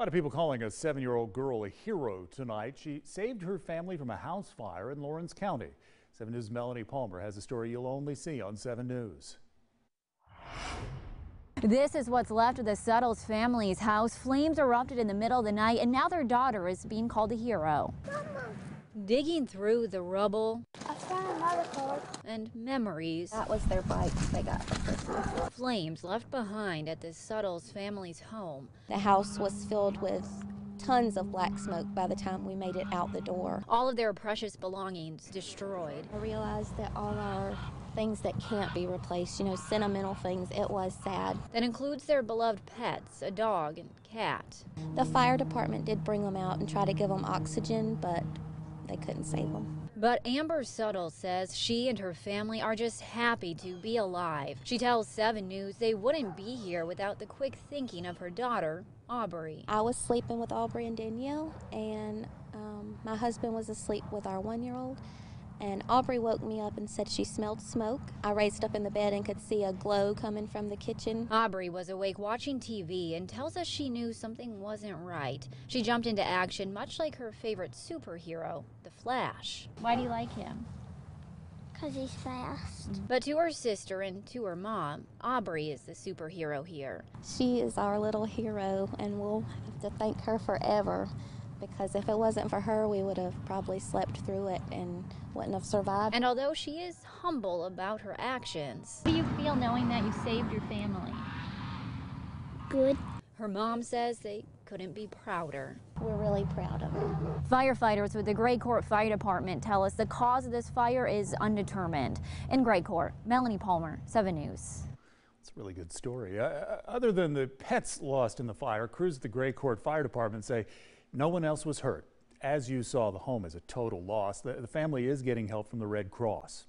A lot of people calling a seven-year-old girl a hero tonight. She saved her family from a house fire in Laurens County. 7 News' Melanie Palmer has a story you'll only see on 7 News. This is what's left of the Suttles family's house. Flames erupted in the middle of the night, and now their daughter is being called a hero. Digging through the rubble and memories, That was their bike they got for Christmas. flames left behind at the Suttles family's home. The house was filled with tons of black smoke by the time we made it out the door. All of their precious belongings destroyed. I realized that all our things that can't be replaced, you know, sentimental things, it was sad. That includes their beloved pets, a dog and cat. The fire department did bring them out and try to give them oxygen, but they couldn't save them. But Amber Suttle says she and her family are just happy to be alive. She tells 7 News they wouldn't be here without the quick thinking of her daughter, Aubrey. I was sleeping with Aubrey and Danielle, and um, my husband was asleep with our one year old. And Aubrey woke me up and said she smelled smoke. I raised up in the bed and could see a glow coming from the kitchen. Aubrey was awake watching TV and tells us she knew something wasn't right. She jumped into action, much like her favorite superhero, The Flash. Why do you like him? Because he's fast. Mm. But to her sister and to her mom, Aubrey is the superhero here. She is our little hero, and we'll have to thank her forever because if it wasn't for her, we would have probably slept through it and wouldn't have survived. And although she is humble about her actions, How do you feel knowing that you saved your family? Good. her mom says they couldn't be prouder. We're really proud of her. Firefighters with the Gray Court Fire Department tell us the cause of this fire is undetermined. In Gray Court, Melanie Palmer, 7 News. It's a really good story. Uh, other than the pets lost in the fire, crews at the Gray Court Fire Department say no one else was hurt. As you saw, the home is a total loss. The, the family is getting help from the Red Cross.